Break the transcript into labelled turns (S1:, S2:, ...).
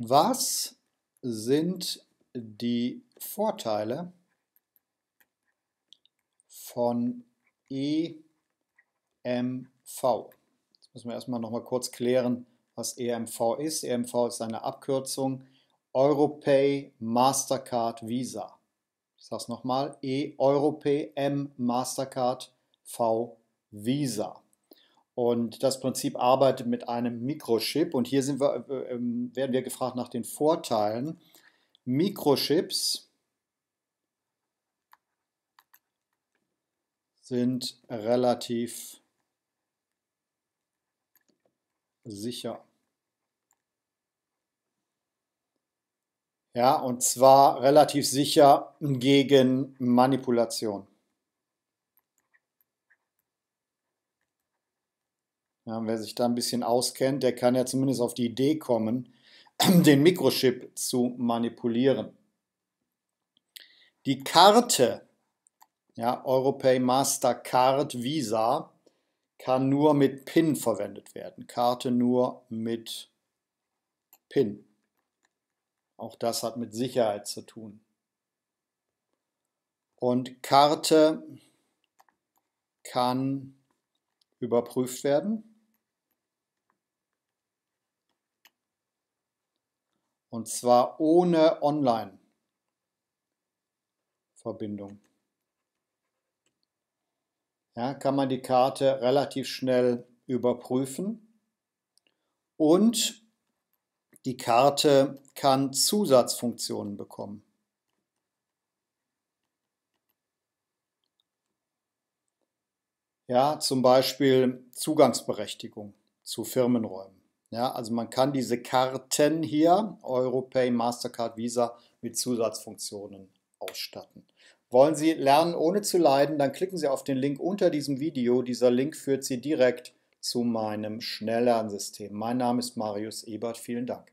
S1: Was sind die Vorteile von EMV? Jetzt müssen wir erstmal noch mal kurz klären, was EMV ist. EMV ist eine Abkürzung Europay Mastercard Visa. Ich sage es nochmal, E-Europay M Mastercard V Visa. Und das Prinzip arbeitet mit einem Mikrochip. Und hier wir, äh, ähm, werden wir gefragt nach den Vorteilen. Mikrochips sind relativ sicher. Ja, und zwar relativ sicher gegen Manipulation. Ja, wer sich da ein bisschen auskennt, der kann ja zumindest auf die Idee kommen, den Mikrochip zu manipulieren. Die Karte, ja, Europay Mastercard Visa, kann nur mit PIN verwendet werden. Karte nur mit PIN. Auch das hat mit Sicherheit zu tun. Und Karte kann überprüft werden. Und zwar ohne Online-Verbindung. Ja, kann man die Karte relativ schnell überprüfen. Und die Karte kann Zusatzfunktionen bekommen. Ja, zum Beispiel Zugangsberechtigung zu Firmenräumen. Ja, also man kann diese Karten hier, Europay, Mastercard, Visa, mit Zusatzfunktionen ausstatten. Wollen Sie lernen ohne zu leiden, dann klicken Sie auf den Link unter diesem Video. Dieser Link führt Sie direkt zu meinem Schnelllernsystem. Mein Name ist Marius Ebert. Vielen Dank.